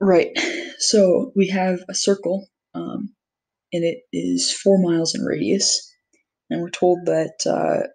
Right. So we have a circle, um, and it is four miles in radius, and we're told that uh,